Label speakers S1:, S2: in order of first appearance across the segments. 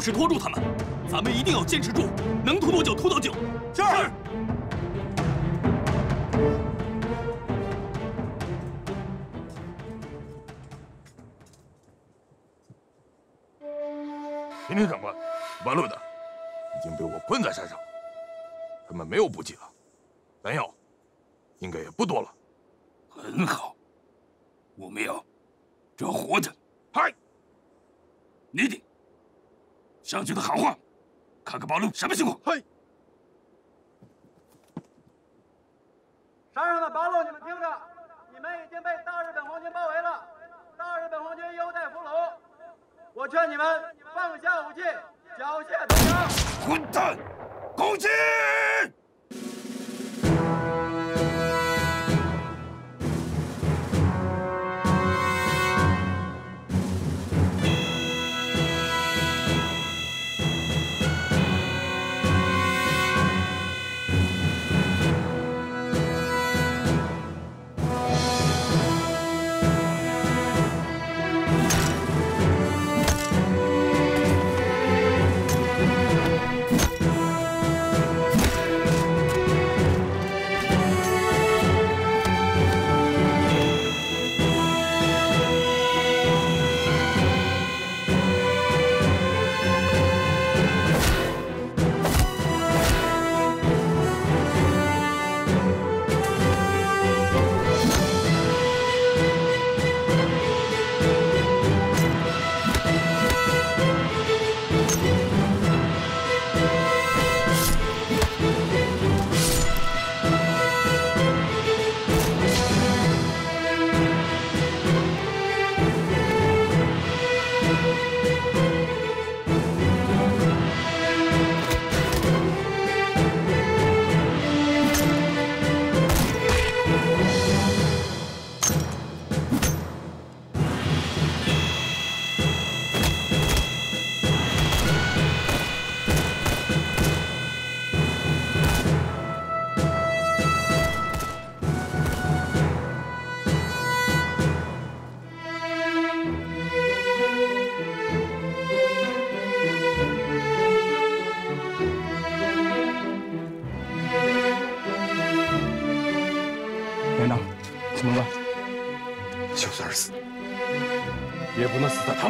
S1: 是拖住他们，咱们一定要坚持住，能拖多久拖多久。
S2: 是。
S3: 田田长官，万路的已经被我困在山上，他们没有补给了，弹药应该也不多了。
S4: 很好，我们要抓活的。
S3: 嗨，
S4: 你的上去的喊话，看看八路什么情况。
S3: 嘿，
S5: 山上的八路，你们听着，你们已经被大日本皇军包围了，大日本皇军优待俘虏。我劝你们放下武器，缴械投降！
S4: 混蛋，攻击！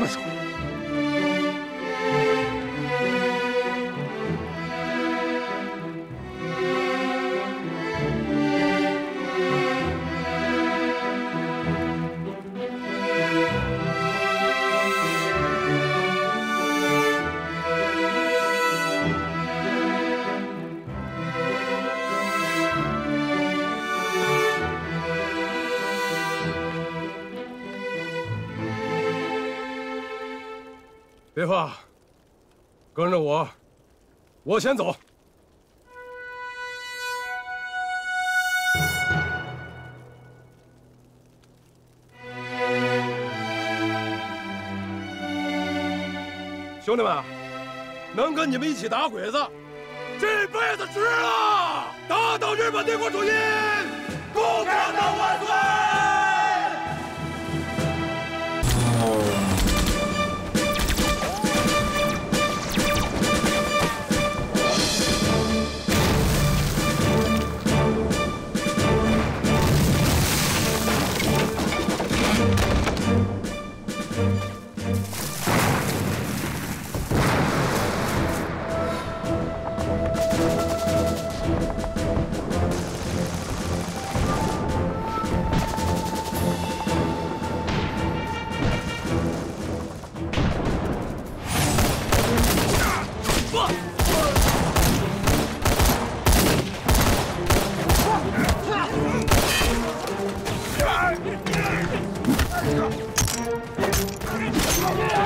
S3: 们手
S6: 别怕，跟着我，我先走。兄弟们，能跟你们一起打鬼子，这辈子值了！打倒日本帝国主义，共产党万岁！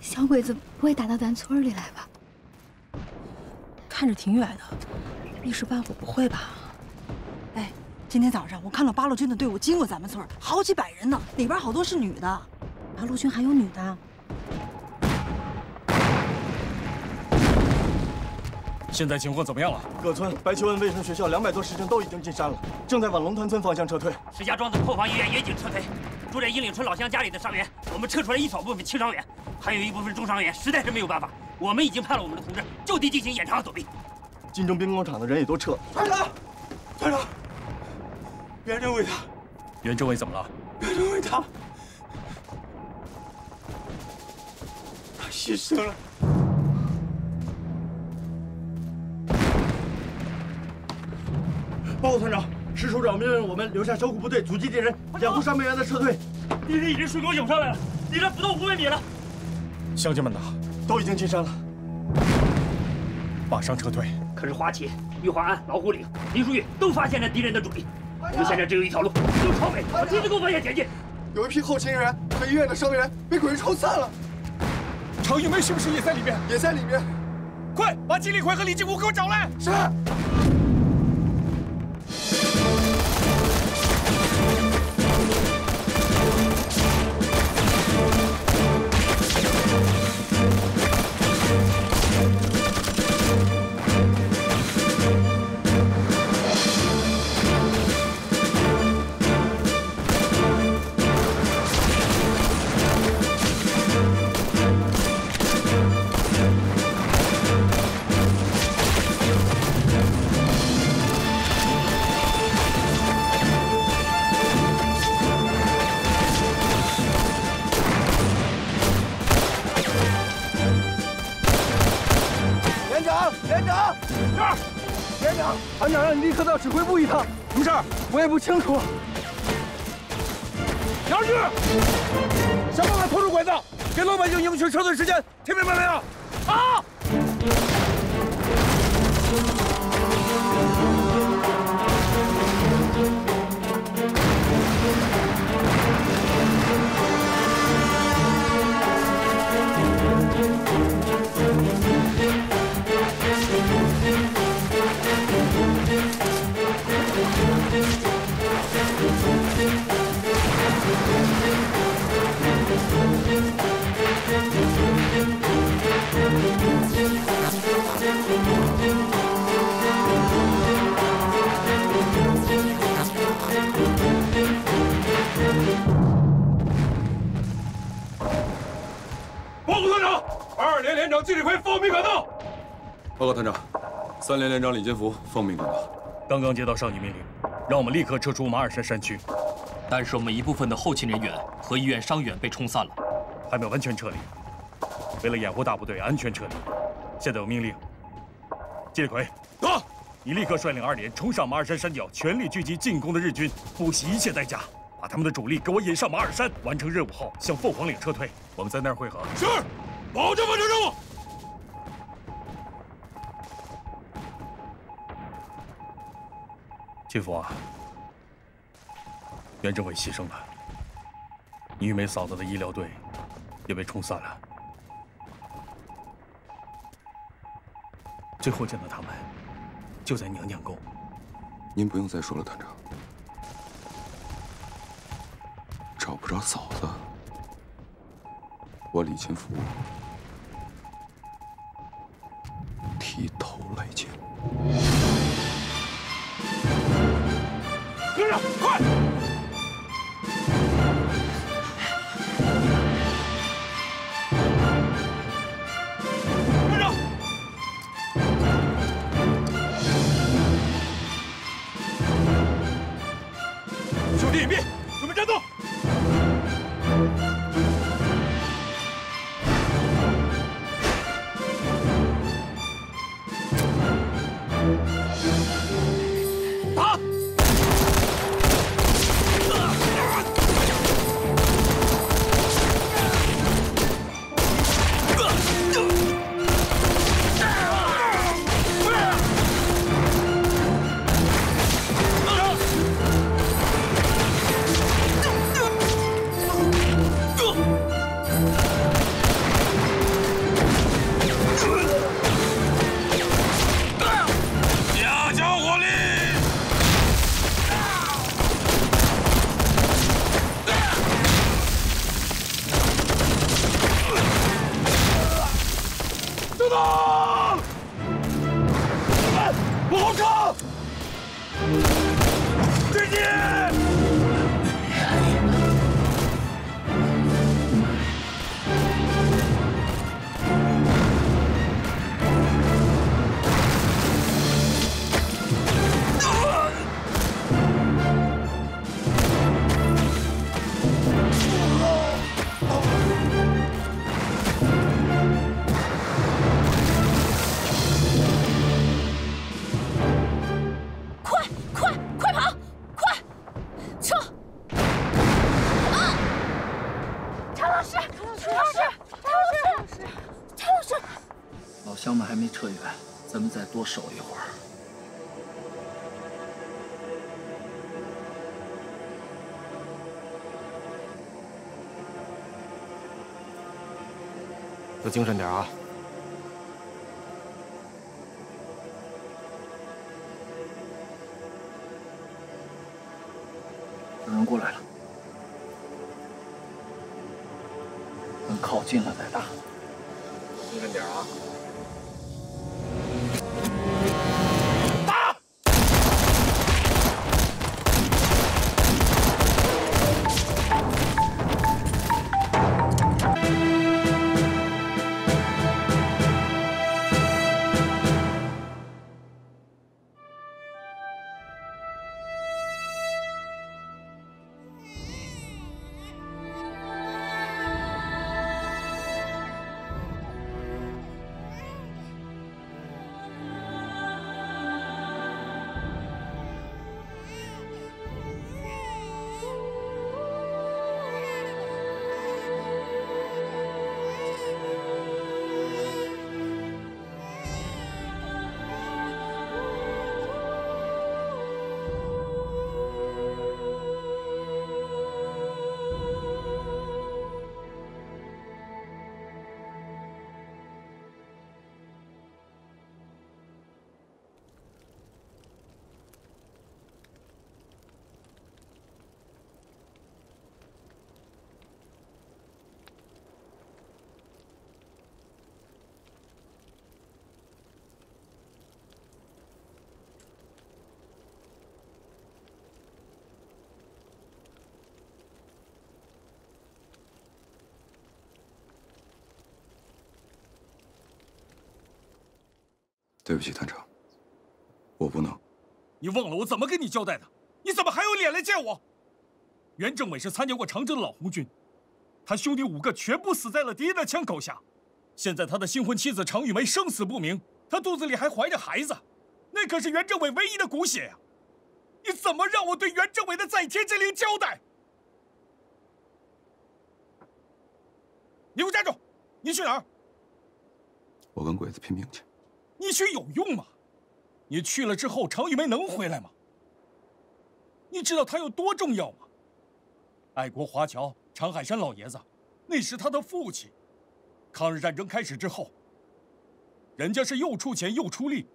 S7: 小鬼子不
S8: 会打到咱村里来吧？
S7: 看着挺远的，一时半会不会吧？哎，今天早上我看到八路军的队伍经过咱们村，好几百人呢，里边好多是女的。
S8: 八路军还有女的？
S9: 现在情况怎么样了？
S5: 各村白求恩卫生学校两百多师生都已经进山了，正在往龙潭村方向撤退。
S10: 石家庄的破防医院也已经撤退。住在阴岭村老乡家里的伤员，我们撤出来一小部分轻伤员，还有一部分重伤员，实在是没有办法。我们已经派了我们的同志就地进行掩藏和躲避。
S5: 金钟兵工厂的人也都撤了。
S3: 团长，团长，袁政委他，
S9: 袁政委怎么了？
S3: 袁政委他，他牺牲了。
S5: 报告团长，师首长命令我们留下小股部队阻击敌人，掩护伤病员的撤退。
S10: 敌人已经顺沟涌上来了，离这不到五百米了。
S9: 乡亲们呐？
S5: 都已经进山了，
S9: 马上撤退。
S10: 可是花旗、玉华庵、老虎岭、林书玉都发现了敌人的主力，我们现在只有一条路，就朝北往金子沟方向前进。
S6: 有一批后勤人员和医院的伤员被鬼子冲散了。
S9: 常玉梅是不是也在里面？
S6: 也在里面。
S9: 快把金立奎和李金武给我找来！
S6: 是。连清楚。
S11: 三连连长李金福奉命赶到。
S9: 刚刚接到上级命令，让我们立刻撤出马尔山山区。
S4: 但是我们一部分的后勤人员和医院伤员被冲散了，
S9: 还没有完全撤离。为了掩护大部队安全撤离，现在有命令，季立奎，
S3: 到，
S9: 你立刻率领二连冲上马尔山山脚，全力狙击进攻的日军，不惜一切代价把他们的主力给我引上马尔山，完成任务后向凤凰岭撤退。我们在那儿会合。
S3: 是，保证完成任务。
S9: 金福啊，袁政委牺牲了，你玉梅嫂子的医疗队也被冲散了。最后见到他们，就在娘娘沟。
S11: 您不用再说了，团长。找不着嫂子，我李金福提头来见。
S12: 们还没撤远，咱们再多守一会儿。
S13: 都精神点啊！
S12: 有人过来了，等靠近了再
S11: 对不起，团长，我不能。
S9: 你忘了我怎么跟你交代的？你怎么还有脸来见我？袁政委是参加过长征的老红军，他兄弟五个全部死在了敌人的枪口下。现在他的新婚妻子常玉梅生死不明，他肚子里还怀着孩子，那可是袁政委唯一的骨血呀！你怎么让我对袁政委的在天之灵交代？你给我站住！你去哪儿？
S11: 我跟鬼子拼命去。
S9: 你去有用吗？你去了之后，常玉梅能回来吗？你知道他有多重要吗？爱国华侨常海山老爷子，那是他的父亲。抗日战争开始之后，人家是又出钱又出力，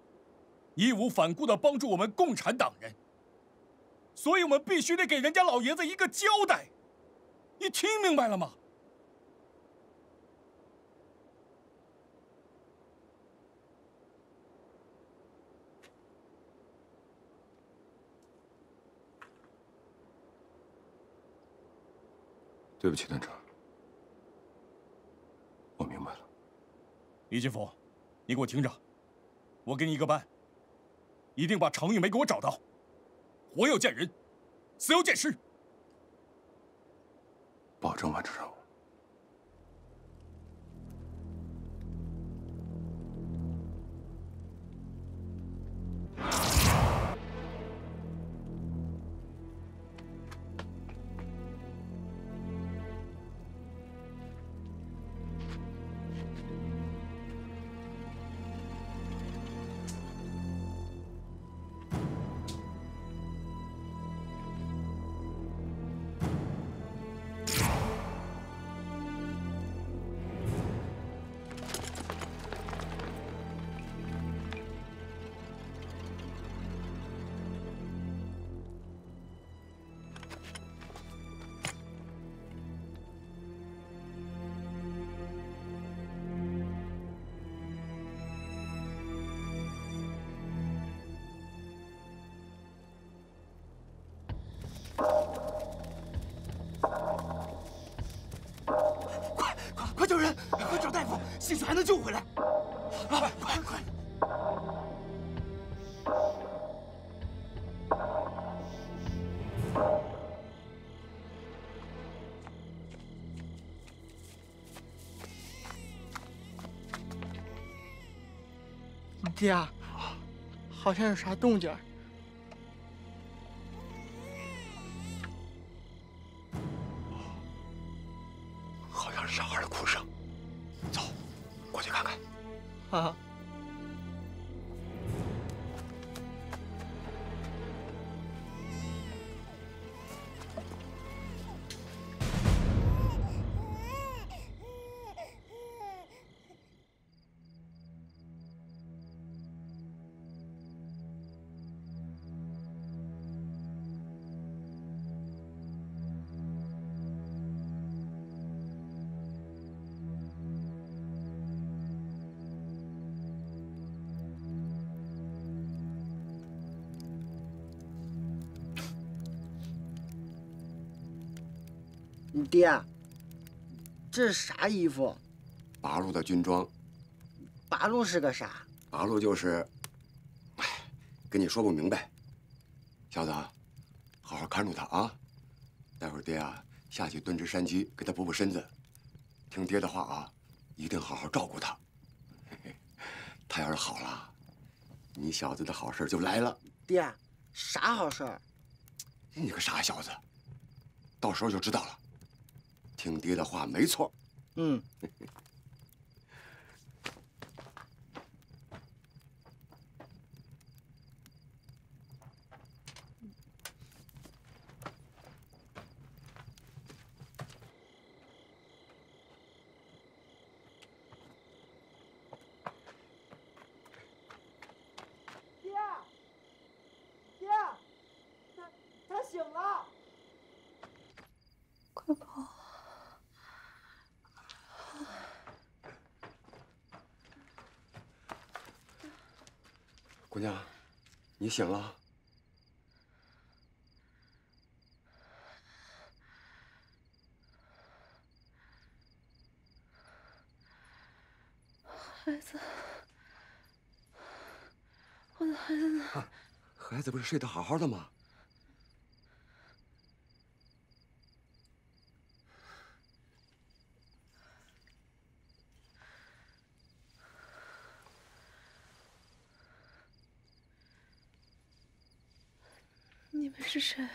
S9: 义无反顾的帮助我们共产党人。所以我们必须得给人家老爷子一个交代。你听明白了吗？
S11: 对不起，团长，我明白了。
S9: 李金福，你给我听着，我给你一个班，一定把常玉梅给我找到，活要见人，死要见尸，
S11: 保证完成任务。
S14: 兴许还能救回来。快快快！
S7: 爹，好像有啥动静。爹，这是啥衣服？
S15: 八路的军装。
S7: 八路是个啥？
S15: 八路就是，哎，跟你说不明白。小子，好好看住他啊！待会儿爹啊下去蹲只山鸡，给他补补身子。听爹的话啊，一定好好照顾他。他要是好了，你小子的好事就来了。
S7: 爹，啥好事？
S15: 你个傻小子，到时候就知道了。听爹的话没错。
S7: 嗯。
S15: 姑娘，你醒了。
S16: 孩子，我的孩子呢？
S15: 孩子不是睡得好好的吗？
S16: 你们是谁啊？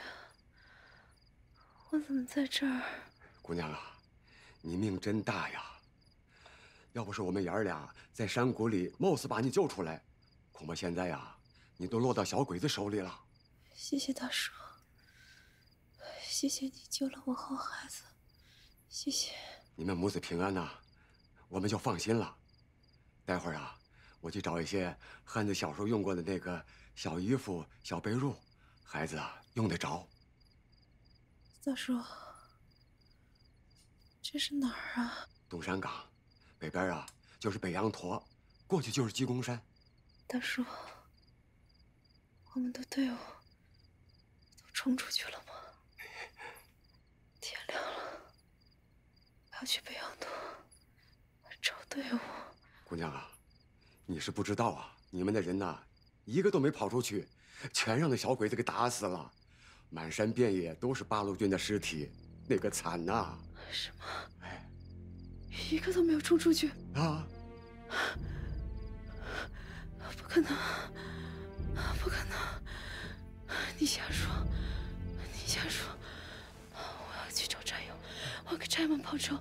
S16: 我怎么在这儿？
S15: 姑娘啊，你命真大呀！要不是我们爷儿俩在山谷里冒死把你救出来，恐怕现在呀，你都落到小鬼子手里了。
S16: 谢谢大叔，谢谢你救了我和孩子，谢谢。
S15: 你们母子平安呐，我们就放心了。待会儿啊，我去找一些汉子小时候用过的那个小衣服、小被褥。孩子啊，用得着。
S16: 大叔，这是哪儿啊？
S15: 东山岗，北边啊就是北羊驼，过去就是鸡公山。
S16: 大叔，我们的队伍都冲出去了吗？天亮了，我要去北羊驼找队伍。
S15: 姑娘啊，你是不知道啊，你们的人呐，一个都没跑出去。全让那小鬼子给打死了，满山遍野都是八路军的尸体，那个惨呐！
S16: 什么？哎，一个都没有冲出去
S15: 啊！
S16: 不可能，不可能！你瞎说，你瞎说！我要去找战友，我要给战友们报仇，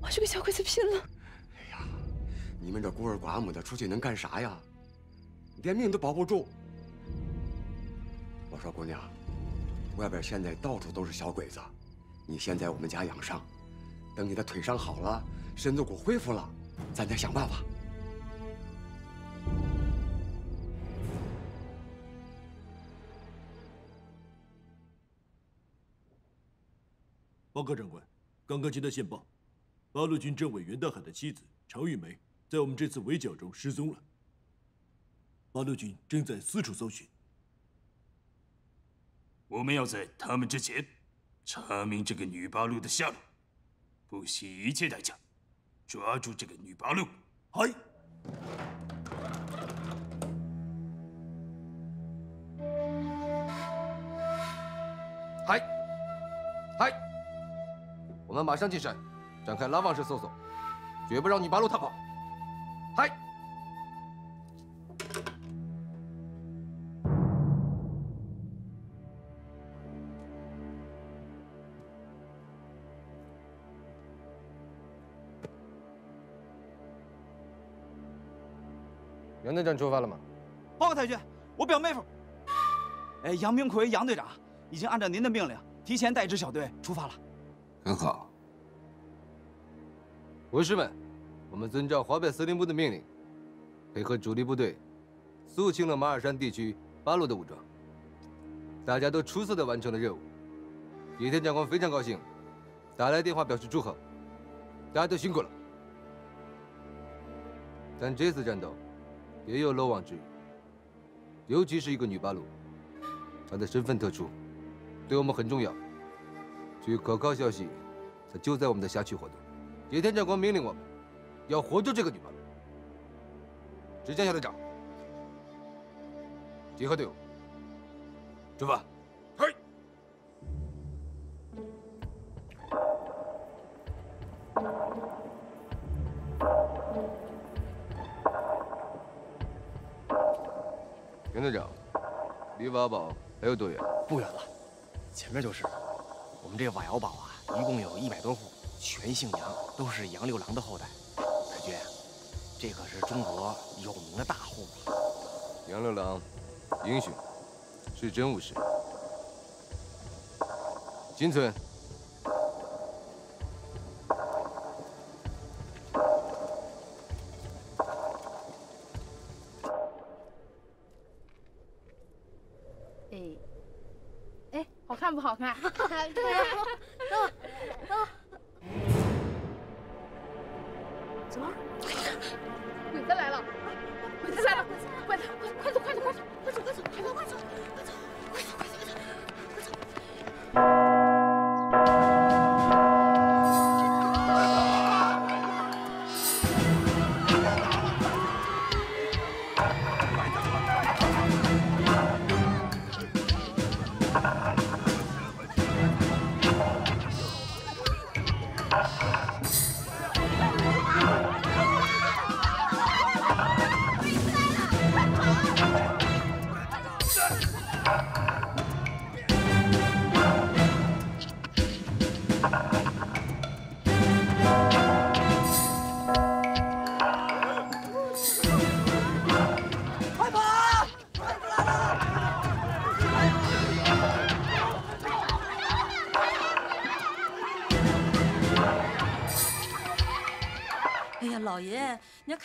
S16: 我要去跟小鬼子拼了！
S15: 哎呀，你们这孤儿寡母的出去能干啥呀？连命都保不住！我说姑娘，外边现在到处都是小鬼子，你先在我们家养伤，等你的腿伤好了，身子骨恢复了，咱再想办法。
S17: 报告长官，刚刚接到线报，八路军政委袁大海的妻子常玉梅在我们这次围剿中失踪了，八路军正在四处搜寻。
S4: 我们要在他们之前查明这个女八路的下落，不惜一切代价抓住这个女八路。
S17: 嗨，
S13: 嗨，嗨！我们马上进山，展开拉网式搜索，绝不让女八路逃跑。嗨！杨队长出发了吗？
S14: 报告太君，我表妹夫，哎，杨明奎杨队长已经按照您的命令，提前带一支小队出发了。
S13: 很好，武士们，我们遵照华北司令部的命令，配合主力部队，肃清了马尔山地区八路的武装。大家都出色的完成了任务。野田长官非常高兴，打来电话表示祝贺。大家都辛苦了。但这次战斗。也有漏网之鱼，尤其是一个女八路，她的身份特殊，对我们很重要。据可靠消息，她就在我们的辖区活动。野田长官命令我们，要活捉这个女八路。直江小队长，集合队伍，出发。田队长，离瓦堡还有多远？
S18: 不远了，前面就是。我们这瓦窑堡啊，一共有一百多户，全姓杨，都是杨六郎的后代。太君，这可是中国有名的大户啊！
S13: 杨六郎，英雄，是真武士。金村。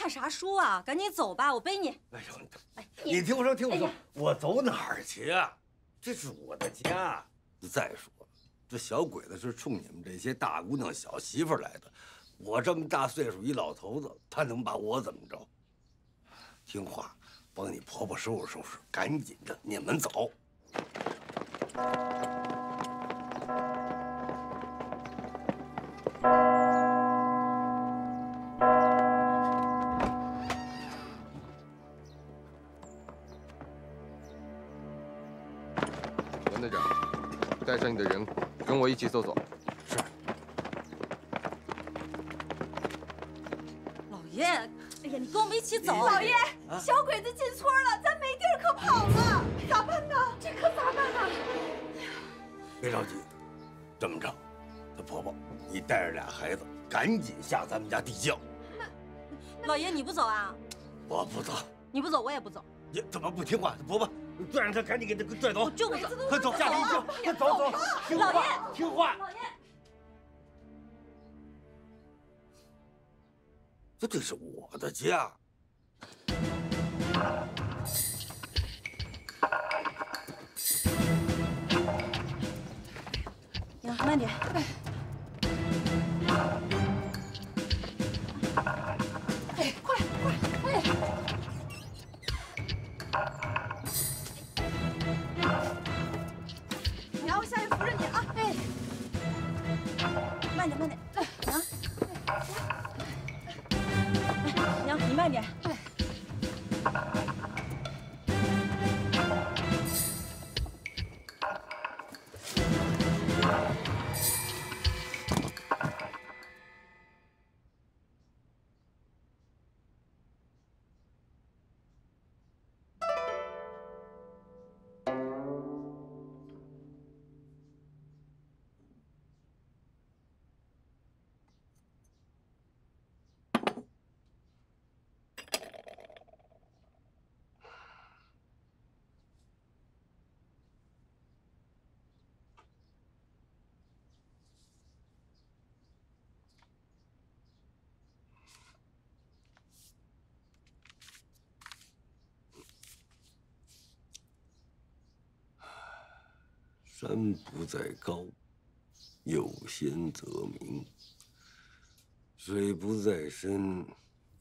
S19: 啥书啊？赶紧走吧，我背你。哎
S20: 呦，你听我说，听我说，我走哪儿去啊？这是我的家。再说了，这小鬼子是冲你们这些大姑娘、小媳妇来的。我这么大岁数一老头子，他能把我怎么着？听话，帮你婆婆收拾收拾，赶紧的，你们走。
S13: 你的人，跟我一起走走。
S20: 是。
S19: 老爷，哎呀，你跟我们一起走。
S21: 老爷，小鬼子进村了，咱没地儿可跑了，咋办呢？这可咋办呢？
S20: 别着急，这么着，他婆婆，你带着俩孩子，赶紧下咱们家地窖。
S19: 老爷，你不走啊？
S20: 我不走。
S19: 你不走，我也不走。
S20: 你怎么不听话？婆婆。拽上他，赶紧给他拽走！
S19: 我就不走，
S20: 快走，下地窖，快走走，听话，听话。老爷，这这是我的家。
S19: 娘，慢点。山不在高，有仙则名；水不在深，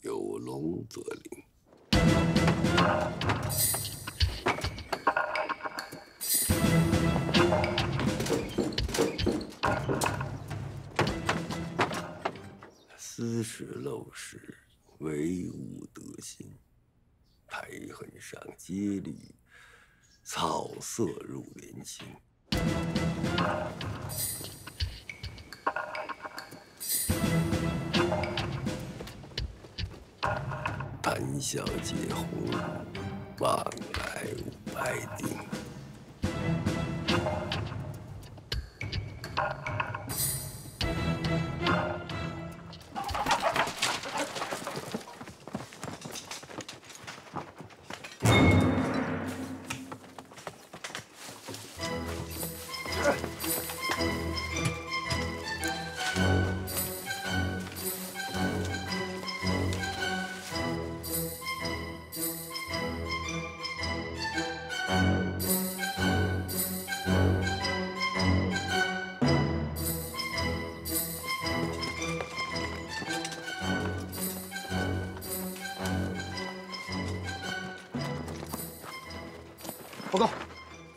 S19: 有龙则灵。
S20: 斯是陋室，惟吾德馨。苔痕上阶绿，草色入帘青。谈笑皆鸿儒，往来无白丁。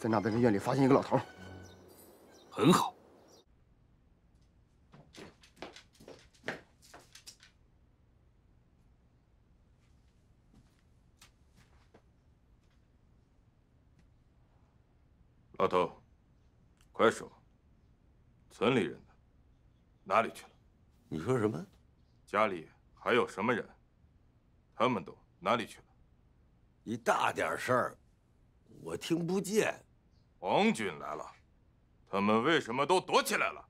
S18: 在那边的院里发现一个老头。
S4: 很好。
S3: 老头，快说，村里人呢？哪里去了？
S20: 你说什么？
S3: 家里还有什么人？他们都哪里去了？
S20: 你大点声儿，我听不见。
S3: 皇军来了，他们为什么都躲起来了？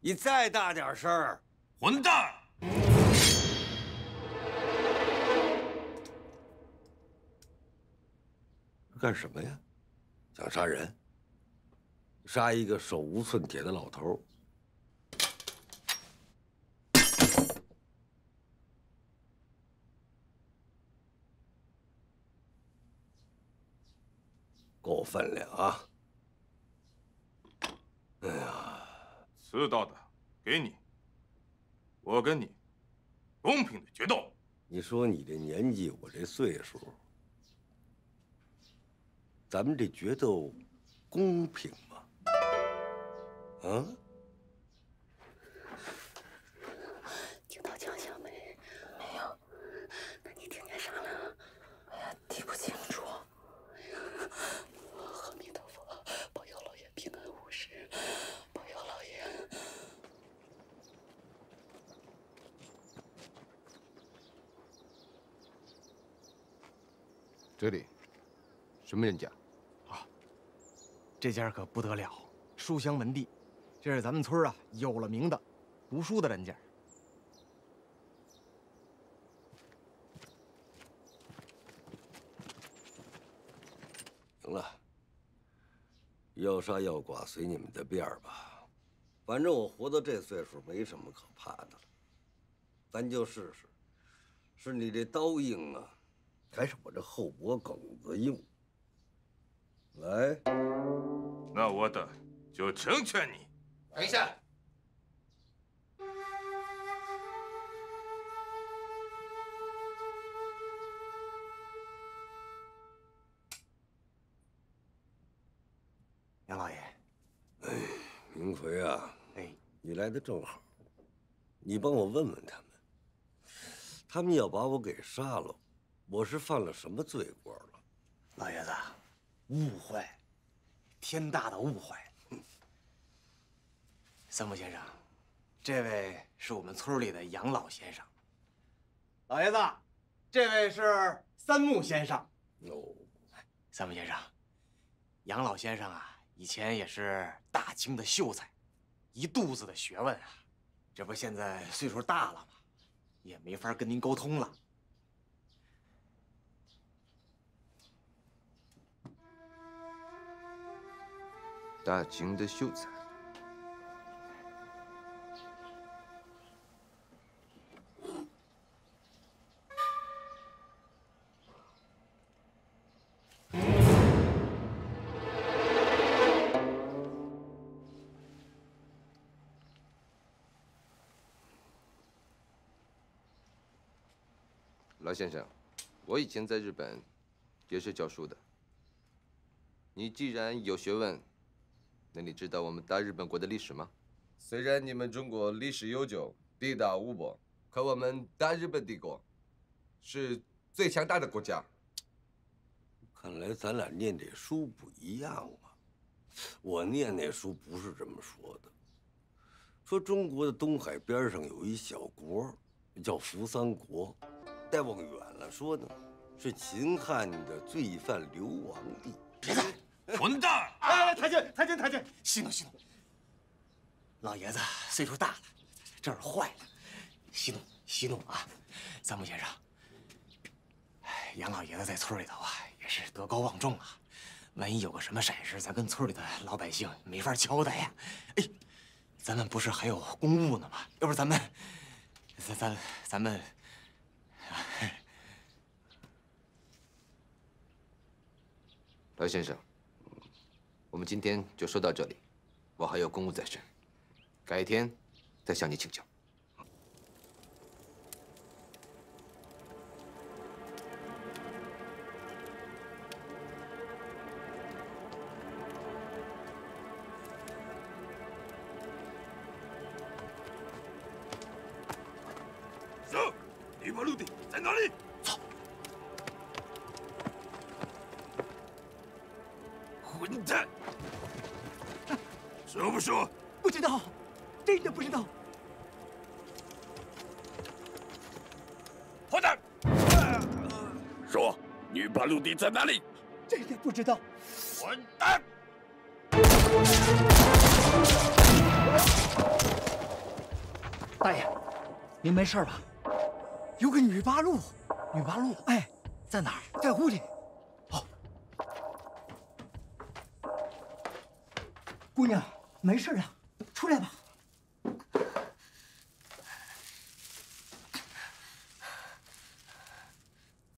S20: 你再大点声儿，
S4: 混蛋！
S20: 干什么呀？想杀人？杀一个手无寸铁的老头？够分量啊！哎呀，
S3: 知道的，给你。我跟你公平的决斗。
S20: 你说你这年纪，我这岁数，咱们这决斗公平吗？啊？
S16: 听到枪响没？没有。那你听见啥了？哎呀，听不清楚。阿弥陀佛，保佑老爷平安无事，保佑老爷。
S18: 这里，什么人家？啊这家可不得了，书香门第，这是咱们村啊有了名的读书的人家。
S20: 行了，要杀要剐随你们的便儿吧，反正我活到这岁数没什么可怕的了。咱就试试，是你这刀硬啊，还是我这后脖梗子硬？来，
S3: 那我等就成全你。
S18: 等一下。杨老爷，
S20: 哎，明奎啊，哎，你来的正好，你帮我问问他们，他们要把我给杀了，我是犯了什么罪过了？
S18: 老爷子，误会，天大的误会。三木先生，这位是我们村里的杨老先生。老爷子，这位是三木先生。
S20: 哦，
S18: 三木先生，杨老先生啊，以前也是大清的秀才，一肚子的学问啊。这不现在岁数大了吗？也没法跟您沟通了。
S13: 大清的秀才。老先生，我以前在日本也是教书的。你既然有学问，那你知道我们大日本国的历史吗？虽然你们中国历史悠久，地大物博，可我们大日本帝国是最强大的国家。
S20: 看来咱俩念的书不一样啊！我念那书不是这么说的，说中国的东海边上有一小国，叫扶桑国。再往远了说呢，是秦汉的罪犯流亡地。
S4: 别子，混蛋！
S7: 哎，太君，太君，太君，
S18: 息怒，息怒。老爷子岁数大了，这儿坏了，息怒，息怒啊！三木先生，杨老爷子在村里头啊，也是德高望重啊。万一有个什么闪失，咱跟村里的老百姓没法交代呀。哎，咱们不是还有公务呢吗？要不咱们，咱咱咱们，
S13: 老先生，我们今天就说到这里，我还有公务在身，改天再向你请教。
S4: 在哪里？
S7: 真的不知道。
S4: 混蛋！
S7: 大爷，您没事吧？有个女八路，女八路，哎，在哪儿？在屋里。好，姑娘，没事啊。